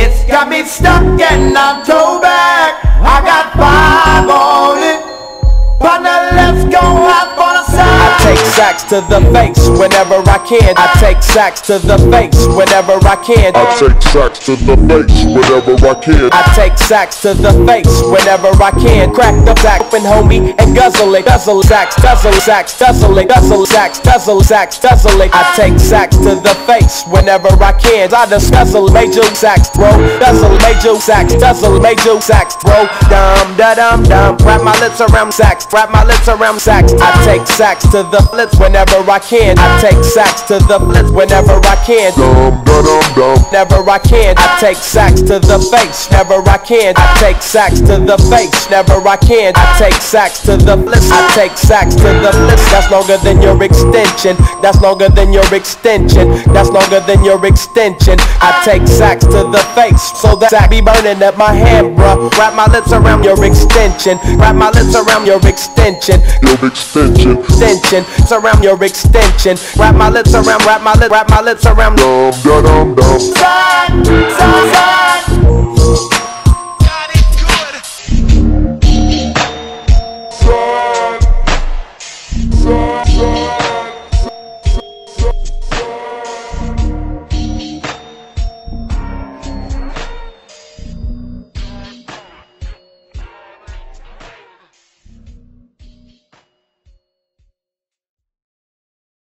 It's got me stuck in October. I got five sacks to the face whenever I can. I take sacks to the face whenever I can. I take sacks to the face whenever I can. I take sacks to the face whenever I can. Crack the sack open, homie, and guzzle it. Guzzle sacks, guzzle sacks, guzzle it. Guzzle sacks, guzzle sacks, guzzle it. I take sacks to the face whenever I can. I just guzzle major sacks, bro. Guzzle major sacks, guzzle major sacks, bro. Dum da dum dum. Wrap my lips around sacks, wrap my lips around sacks. I take sacks to the flips whenever I can. I take sacks to the flips whenever I can. Dum da dum dum. Never I can. I take sacks to the face. Never I can. I take sacks to the face. Never I can. I take sacks to the flips. I take sacks to the flips. That's longer than your extension. That's longer than your extension. That's longer than your extension. I take sacks to the face. So that sack be burning up my hand, bruh. Wrap my lips around your extension. Wrap my lips around your extension. Your extension. Extension. It's around your extension. Wrap my lips around, wrap my lips, wrap my lips around. Dum, dum, dum, dum. Sun, sun, sun. Sun, sun, sun.